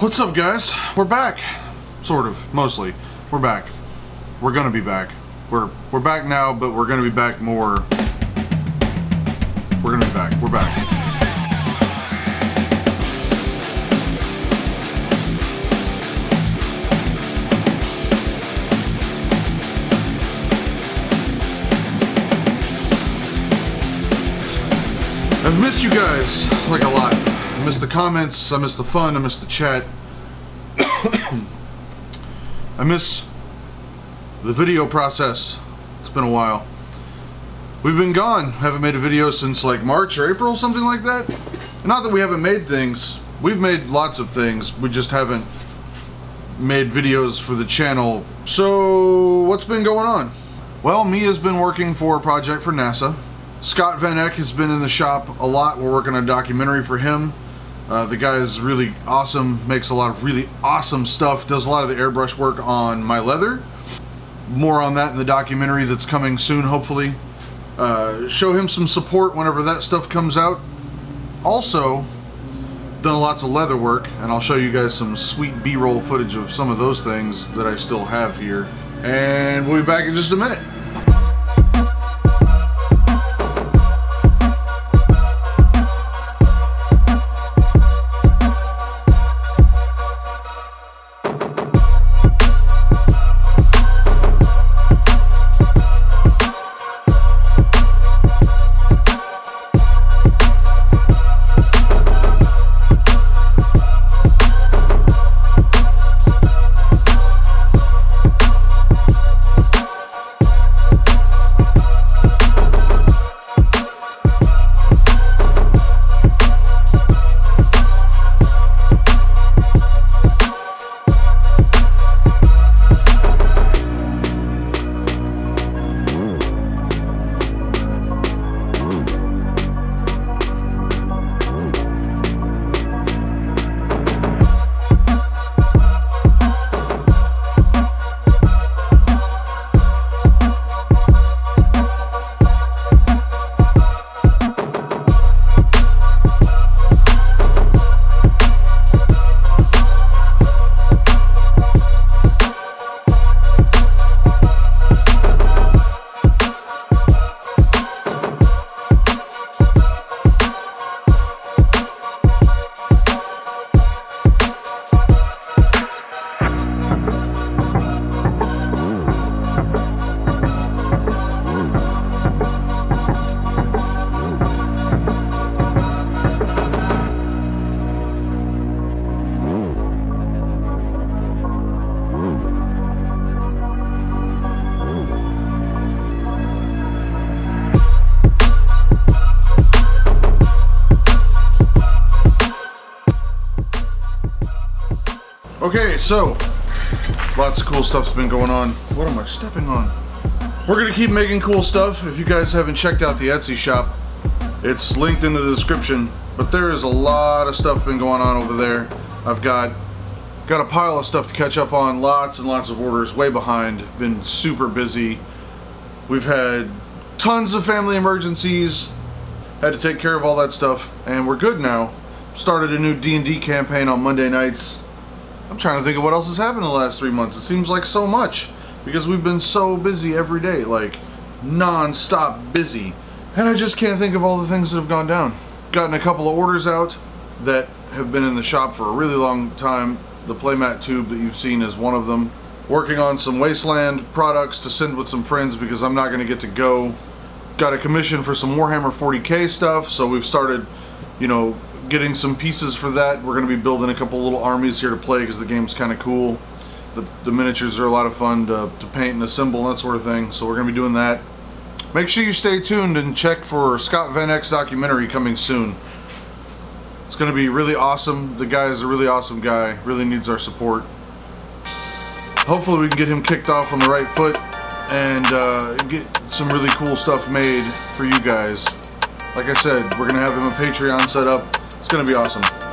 What's up, guys? We're back. Sort of, mostly. We're back. We're gonna be back. We're we're back now, but we're gonna be back more. We're gonna be back. We're back. I've missed you guys like a lot. I miss the comments, I miss the fun, I miss the chat. I miss the video process. It's been a while. We've been gone. Haven't made a video since like March or April, something like that. Not that we haven't made things. We've made lots of things. We just haven't made videos for the channel. So what's been going on? Well, Mia's been working for a project for NASA. Scott Van Eck has been in the shop a lot. We're working on a documentary for him. Uh, the guy is really awesome, makes a lot of really awesome stuff, does a lot of the airbrush work on my leather. More on that in the documentary that's coming soon, hopefully. Uh, show him some support whenever that stuff comes out. Also, done lots of leather work, and I'll show you guys some sweet B-roll footage of some of those things that I still have here. And we'll be back in just a minute. Okay, so lots of cool stuff's been going on. What am I stepping on? We're gonna keep making cool stuff. If you guys haven't checked out the Etsy shop, it's linked in the description. But there is a lot of stuff been going on over there. I've got got a pile of stuff to catch up on. Lots and lots of orders, way behind. Been super busy. We've had tons of family emergencies. Had to take care of all that stuff, and we're good now. Started a new D&D campaign on Monday nights I'm trying to think of what else has happened in the last three months. It seems like so much because we've been so busy every day, like non-stop busy. And I just can't think of all the things that have gone down. Gotten a couple of orders out that have been in the shop for a really long time. The playmat tube that you've seen is one of them. Working on some Wasteland products to send with some friends because I'm not going to get to go. Got a commission for some Warhammer 40k stuff, so we've started, you know, getting some pieces for that. We're going to be building a couple little armies here to play because the game's kind of cool. The, the miniatures are a lot of fun to, to paint and assemble and that sort of thing. So we're going to be doing that. Make sure you stay tuned and check for Scott Van documentary coming soon. It's going to be really awesome. The guy is a really awesome guy. Really needs our support. Hopefully we can get him kicked off on the right foot and uh, get some really cool stuff made for you guys. Like I said, we're going to have him a Patreon set up it's going to be awesome.